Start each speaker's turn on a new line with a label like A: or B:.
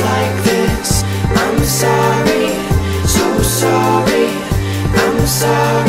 A: like this. I'm sorry, so sorry, I'm sorry.